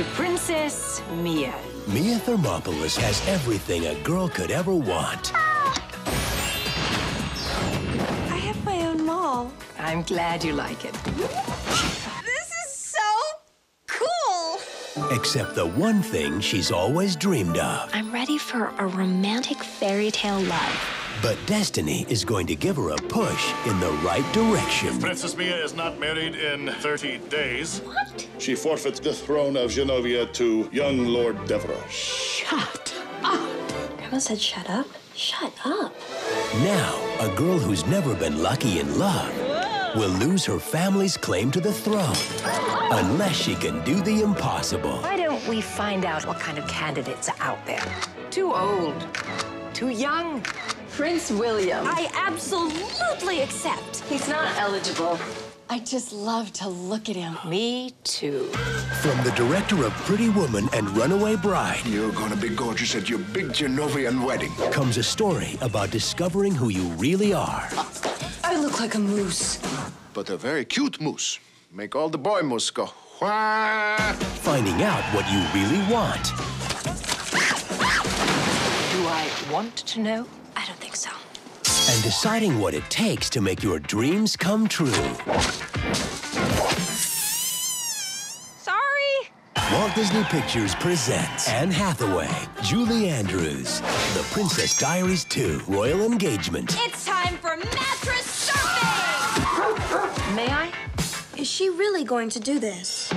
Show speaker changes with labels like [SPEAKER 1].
[SPEAKER 1] to Princess Mia.
[SPEAKER 2] Mia Thermopolis has everything a girl could ever want.
[SPEAKER 3] I have my own mall.
[SPEAKER 1] I'm glad you like it.
[SPEAKER 3] This is so cool.
[SPEAKER 2] Except the one thing she's always dreamed of.
[SPEAKER 4] I'm ready for a romantic fairy tale love.
[SPEAKER 2] But destiny is going to give her a push in the right direction.
[SPEAKER 5] Princess Mia is not married in 30 days.
[SPEAKER 4] What?
[SPEAKER 6] She forfeits the throne of Genovia to young Lord Devereux.
[SPEAKER 4] Shut up. Grandma said shut up. Shut up.
[SPEAKER 2] Now, a girl who's never been lucky in love will lose her family's claim to the throne unless she can do the impossible.
[SPEAKER 1] Why don't we find out what kind of candidates are out there? Too old, too young. Prince William.
[SPEAKER 3] I absolutely accept.
[SPEAKER 1] He's not eligible.
[SPEAKER 3] I just love to look at him.
[SPEAKER 1] Me too.
[SPEAKER 2] From the director of Pretty Woman and Runaway Bride
[SPEAKER 7] You're gonna be gorgeous at your big Genovian wedding.
[SPEAKER 2] comes a story about discovering who you really are.
[SPEAKER 3] I look like a moose.
[SPEAKER 7] But a very cute moose. Make all the boy moose go, Wah!
[SPEAKER 2] finding out what you really want,
[SPEAKER 1] want to know?
[SPEAKER 4] I don't think so.
[SPEAKER 2] and deciding what it takes to make your dreams come true.
[SPEAKER 3] Sorry.
[SPEAKER 2] Walt Disney Pictures presents Anne Hathaway, Julie Andrews, The Princess Diaries 2 Royal Engagement.
[SPEAKER 3] It's time for mattress surfing.
[SPEAKER 1] May I?
[SPEAKER 3] Is she really going to do this?